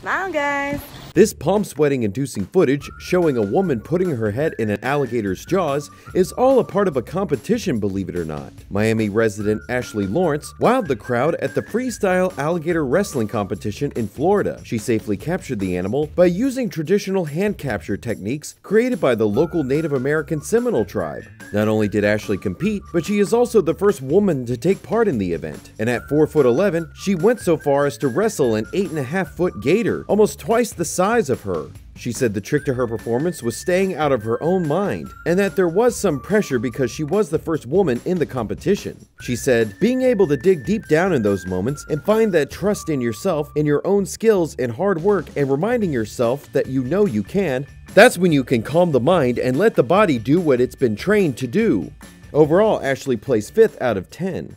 Smile, guys. This palm sweating inducing footage showing a woman putting her head in an alligator's jaws is all a part of a competition, believe it or not. Miami resident Ashley Lawrence wowed the crowd at the freestyle alligator wrestling competition in Florida. She safely captured the animal by using traditional hand capture techniques created by the local Native American Seminole tribe. Not only did Ashley compete, but she is also the first woman to take part in the event. And at 4 foot 11, she went so far as to wrestle an 8.5 foot gator, almost twice the size of her. She said the trick to her performance was staying out of her own mind, and that there was some pressure because she was the first woman in the competition. She said, being able to dig deep down in those moments and find that trust in yourself, in your own skills and hard work, and reminding yourself that you know you can, that's when you can calm the mind and let the body do what it's been trained to do. Overall, Ashley placed 5th out of 10.